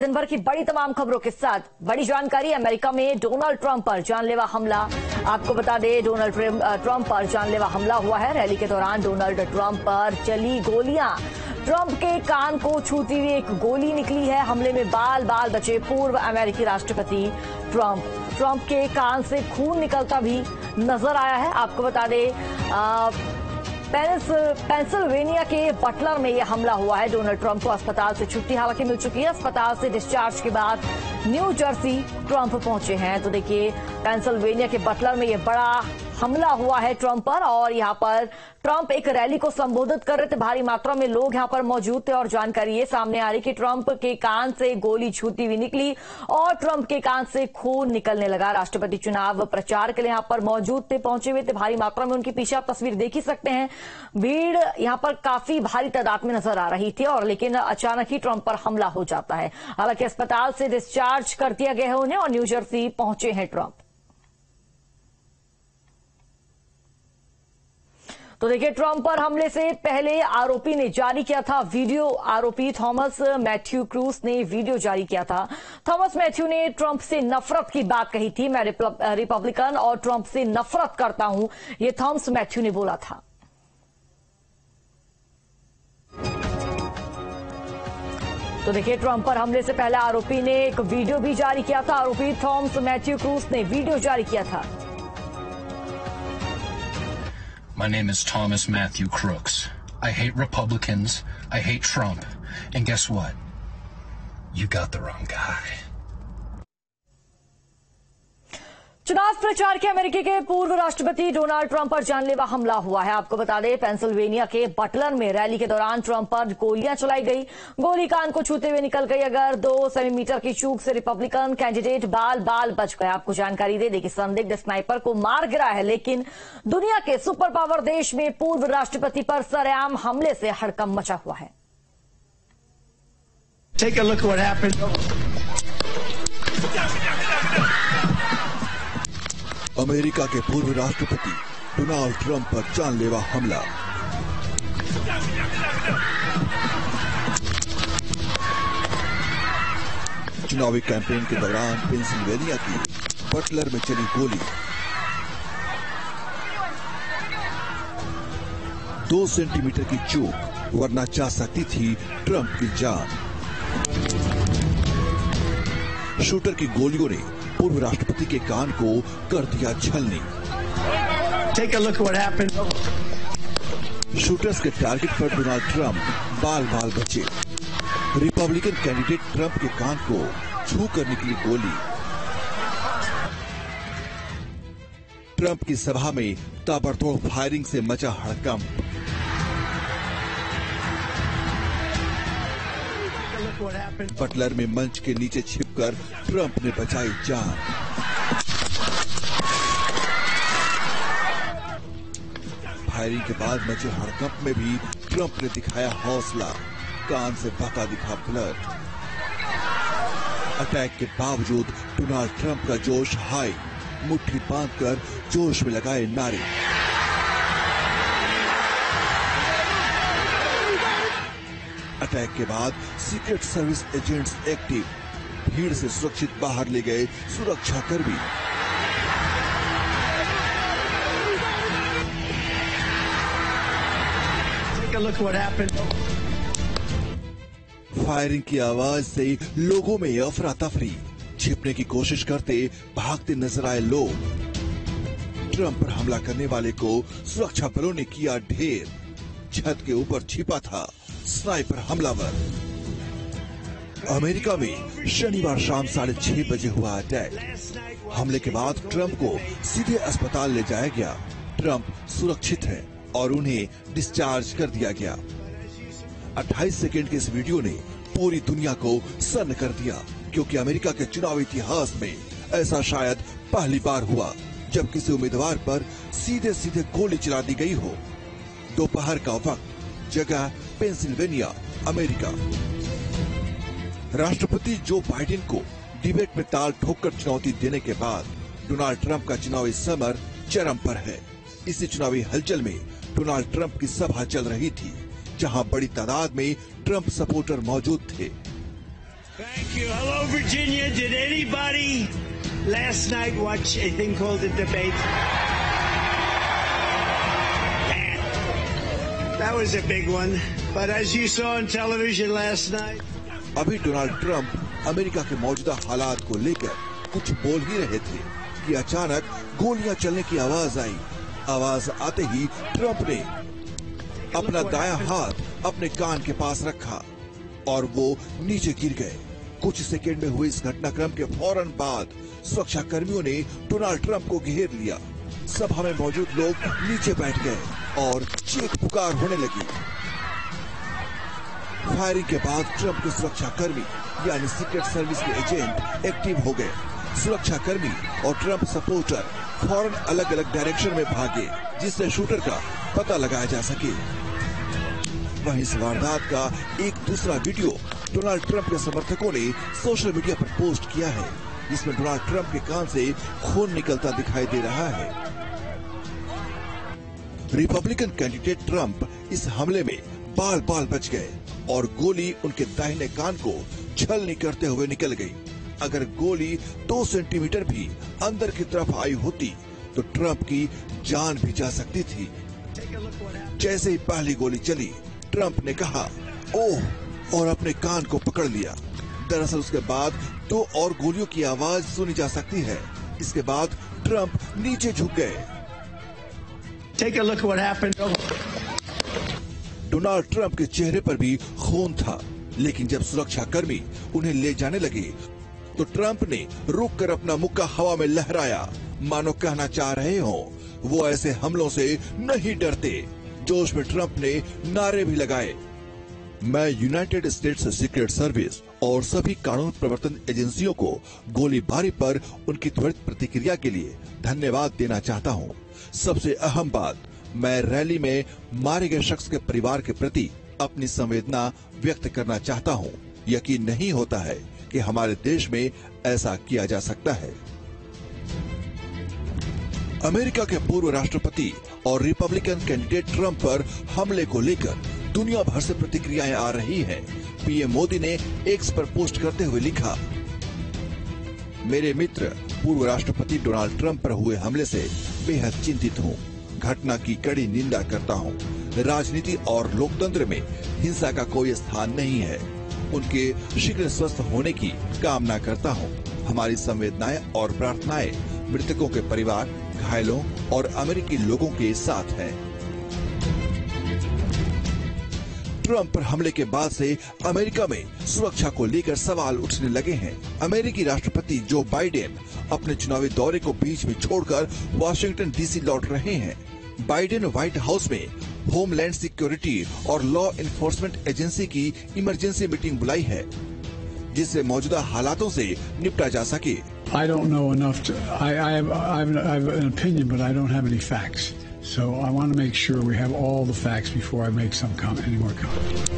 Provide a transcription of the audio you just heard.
दिन भर की बड़ी तमाम खबरों के साथ। बड़ी जानकारी, अमेरिका में डोनाल्ड ट्रंप पर जानलेवा हमला। आपको बता दें, डोनाल्ड ट्रंप पर जानलेवा हमला हुआ है। रैली के दौरान डोनाल्ड ट्रंप पर चली गोलियाँ। ट्रंप के कान को छूती हुई एक गोली निकली है। हमले में बाल बाल बचे पूर्व अमेरिकी राष्ट्रपति ट्रंप। ट्रंप के कान से खून निकलता भी नज़र आया है। आपको बता दें पेंसिल्वेनिया के बटलर में यह हमला हुआ है। डोनाल्ड ट्रंप को अस्पताल से छुट्टी हालाँकि मिल चुकी है। अस्पताल से डिस्चार्ज के बाद न्यू जर्सी ट्रंप पहुँचे हैं। तो देखिए, पेंसिल्वेनिया के बटलर में यह बड़ा हमला हुआ है ट्रंप पर और यहाँ पर ट्रंप एक रैली को संबोधित कर रहे थे। भारी मात्रा में लोग यहाँ पर मौजूद थे और जानकारी ये सामने आ रही कि ट्रंप के कान से गोली छूती हुई निकली और ट्रंप के कान से खून निकलने लगा। राष्ट्रपति चुनाव प्रचार के लिए यहाँ पर मौजूद थे, पहुँचे हुए थे। भारी मात्रा में उनकी पीछे आप तस्वीर देख ही सकते हैं। भीड़ यहाँ पर काफ़ी भारी तादाद में नज़र आ रही थी और लेकिन अचानक ही ट्रंप पर हमला हो जाता है। हालाँकि अस्पताल से डिस्चार्ज कर दिया गया है उन्हें और न्यूजर्सी पहुँचे हैं ट्रंप। तो देखिए, ट्रंप पर हमले से पहले आरोपी ने जारी किया था वीडियो। आरोपी थॉमस मैथ्यू क्रूज ने वीडियो जारी किया था। थॉमस मैथ्यू ने ट्रंप से नफरत की बात कही थी। मैं रिपब्लिकन और ट्रंप से नफरत करता हूँ, ये थॉमस मैथ्यू ने बोला था। तो देखिए, ट्रंप पर हमले से पहले आरोपी ने एक वीडियो भी जारी किया था। आरोपी थॉमस मैथ्यू क्रूस ने वीडियो जारी किया था। My name is Thomas Matthew Crooks. I hate Republicans. I hate Trump. And guess what? You got the wrong guy. चुनाव प्रचार के अमेरिकी के पूर्व राष्ट्रपति डोनाल्ड ट्रंप पर जानलेवा हमला हुआ है। आपको बता दें, पेंसिल्वेनिया के बटलर में रैली के दौरान ट्रंप पर गोलियाँ चलाई गई। गोली कान को छूते हुए निकल गई अगर दो सेंटीमीटर की चूक से रिपब्लिकन कैंडिडेट बाल बाल बच गए। आपको जानकारी दे दी कि संदिग्ध स्नाइपर को मार गिरा है, लेकिन दुनिया के सुपर पावर देश में पूर्व राष्ट्रपति पर सरेआम हमले से हड़कम मचा हुआ है। अमेरिका के पूर्व राष्ट्रपति डोनाल्ड ट्रंप पर जानलेवा हमला। चुनावी कैंपेन के दौरान पेंसिल्वेनिया की बटलर में चली गोली। दो सेंटीमीटर की चूक वरना जा सकती थी ट्रंप की जान। शूटर की गोलियों ने पूर्व राष्ट्रपति के कान को कर दिया छलनी। Take a look what happened. Shooters के टारगेट पर डोनाल्ड ट्रंप बाल बाल बचे। रिपब्लिकन कैंडिडेट ट्रंप के कान को छू कर निकली गोली ट्रंप की सभा में ताबड़तोड़ फायरिंग से मचा हड़कंप। बटलर में मंच के नीचे छिपकर ट्रंप ने बचाई जान। फायरिंग के बाद मचे हड़कंप में भी ट्रंप ने दिखाया हौसला। कान से बका दिखा ब्लड। अटैक के बावजूद डोनाल्ड ट्रंप का जोश हाई। मुट्ठी बांधकर जोश में लगाए नारे। अटैक के बाद सीक्रेट सर्विस एजेंट्स एक्टिव भीड़ से सुरक्षित बाहर ले गए सुरक्षा कर्मी. फायरिंग की आवाज़ से लोगों में अफरा तफरी। छिपने की कोशिश करते भागते नज़र आए लोग। ट्रंप पर हमला करने वाले को सुरक्षा बलों ने किया ढेर। छत के ऊपर छिपा था। स्नाइपर हमलावर। अमेरिका में शनिवार शाम साढ़े छह बजे हुआ अटैक। हमले के बाद ट्रंप को सीधे अस्पताल ले जाया गया। ट्रंप सुरक्षित है और उन्हें डिस्चार्ज कर दिया गया। 28 सेकेंड के इस वीडियो ने पूरी दुनिया को सन्न कर दिया, क्योंकि अमेरिका के चुनाव इतिहास में ऐसा शायद पहली बार हुआ, जब किसी उम्मीदवार पर सीधे सीधे गोली चला दी गई हो। दोपहर का वक्त, जगह पेंसिल्वेनिया, अमेरिका। राष्ट्रपति जो बाइडेन को डिबेट में ताल ठोककर चुनौती देने के बाद डोनाल्ड ट्रंप का चुनावी समर चरम पर है। इसी चुनावी हलचल में डोनाल्ड ट्रंप की सभा चल रही थी, जहाँ बड़ी तादाद में ट्रंप सपोर्टर मौजूद थे। That was a big one. But as you saw on television last night, अभी डोनाल्ड ट्रंप अमेरिका के मौजूदा हालात को लेकर कुछ बोल ही रहे थे कि अचानक गोलियाँ चलने की आवाज़ आई। आवाज़ आते ही ट्रंप ने अपना दाया हाथ अपने कान के पास रखा और वो नीचे गिर गए। कुछ सेकेंड में हुए इस घटनाक्रम के फ़ौरन बाद सुरक्षा कर्मियों ने डोनाल्ड ट्रंप को घेर लिया। सभा में मौजूद लोग नीचे बैठ गए और चीख पुकार होने लगी। फायरिंग के बाद ट्रंप के सुरक्षा कर्मी यानी सीक्रेट सर्विस के एजेंट एक्टिव हो गए। सुरक्षा कर्मी और ट्रंप सपोर्टर फ़ौरन अलग अलग डायरेक्शन में भागे, जिससे शूटर का पता लगाया जा सके। वहीं इस वारदात का एक दूसरा वीडियो डोनाल्ड ट्रंप के समर्थकों ने सोशल मीडिया पर पोस्ट किया है, जिसमें डोनाल्ड ट्रंप के कान से खून निकलता दिखाई दे रहा है। रिपब्लिकन कैंडिडेट ट्रंप इस हमले में बाल बाल बच गए और गोली उनके दाहिने कान को छलनी करते हुए निकल गई अगर गोली दो सेंटीमीटर भी अंदर की तरफ़ आई होती तो ट्रंप की जान भी जा सकती थी. जैसे ही पहली गोली चली, ट्रंप ने कहा, ओह, और अपने कान को पकड़ लिया दरअसल उसके बाद दो और गोलियों की आवाज़ सुनी जा सकती है इसके बाद ट्रंप नीचे झुक गए Take a look what happened. Donald Trump के चेहरे पर भी खून था, लेकिन जब सुरक्षा कर्मी उन्हें ले जाने लगे तो ट्रंप ने रुक कर अपना मुक्का हवा में लहराया मानो कहना चाह रहे हो, वो ऐसे हमलों से नहीं डरते, जोश में ट्रंप ने नारे भी लगाए मैं यूनाइटेड स्टेट्स सीक्रेट सर्विस और सभी कानून प्रवर्तन एजेंसियों को गोलीबारी पर उनकी त्वरित प्रतिक्रिया के लिए धन्यवाद देना चाहता हूँ। सबसे अहम बात मैं रैली में मारे गए शख्स के परिवार के प्रति अपनी संवेदना व्यक्त करना चाहता हूँ। यकीन नहीं होता है कि हमारे देश में ऐसा किया जा सकता है अमेरिका के पूर्व राष्ट्रपति और रिपब्लिकन कैंडिडेट ट्रंप पर हमले को लेकर दुनिया भर से प्रतिक्रियाएँ आ रही हैं। पीएम मोदी ने एक्स पर पोस्ट करते हुए लिखा, मेरे मित्र पूर्व राष्ट्रपति डोनाल्ड ट्रंप पर हुए हमले से बेहद चिंतित हूँ। घटना की कड़ी निंदा करता हूँ। राजनीति और लोकतंत्र में हिंसा का कोई स्थान नहीं है। उनके शीघ्र स्वस्थ होने की कामना करता हूँ। हमारी संवेदनाएँ और प्रार्थनाएँ मृतकों के परिवार, घायलों और अमेरिकी लोगों के साथ हैं। ट्रंप पर हमले के बाद से अमेरिका में सुरक्षा को लेकर सवाल उठने लगे हैं अमेरिकी राष्ट्रपति जो बाइडेन अपने चुनावी दौरे को बीच में छोड़कर वॉशिंगटन डीसी लौट रहे हैं बाइडेन व्हाइट हाउस में होमलैंड सिक्योरिटी और लॉ इन्फोर्समेंट एजेंसी की इमरजेंसी मीटिंग बुलाई है जिससे मौजूदा हालातों से निपटा जा सके I don't know enough to. I, I, have, I, have, an opinion, but. So I want to make sure we have all the facts before I make some comment, any more comment.